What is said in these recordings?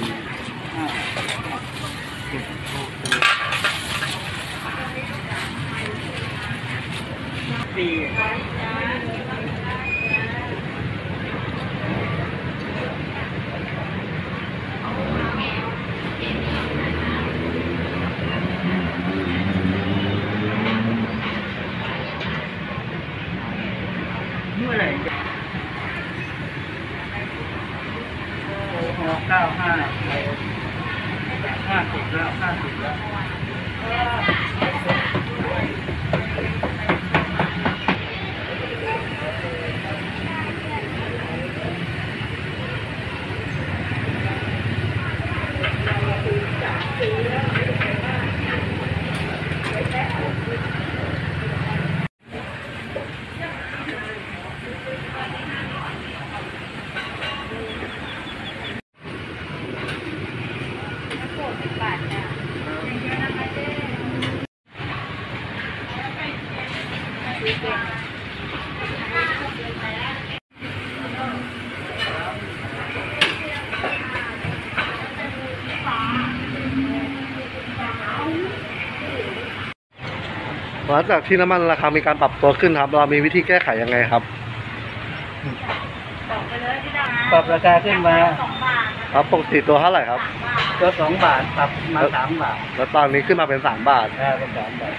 สี่ เมื่อไหร่จะ โอ้โหเก้าห้าห้าสิบแล้วห้าสิบแล้ว หลังจากที่น้ำมันราคามีการปรับตัวขึ้นครับ เรามีวิธีแก้ไขยังไงครับ ปรับราคาขึ้นมา ครับปกติตัวเท่าไหร่ครับ ตัวสองบาทปรับมาสามบาท แล้วตอนนี้ขึ้นมาเป็นสามบาทแค่เป็นสามบาท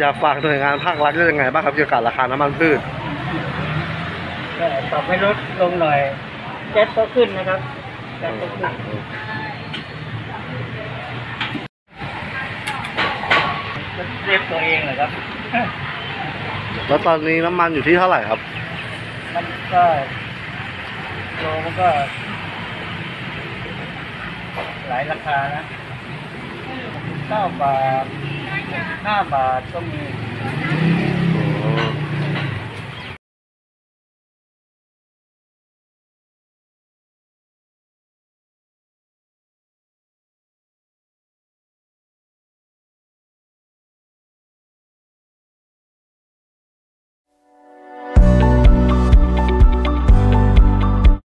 อยากฝากหน่วยงานภาครัฐยังไงบ้างครับเกี่ยวกับราคาน้ำมันพืชก็ปรับให้ลดลงหน่อยแก๊สก็ขึ้นนะครับแก๊สก็ขึ้นเรียกตัวเองเหรอครับ แล้วตอนนี้น้ำมันอยู่ที่เท่าไหร่ครับ มันก็โลมันก็ หลายราคานะเก้าบาท ห้าบาทก็มี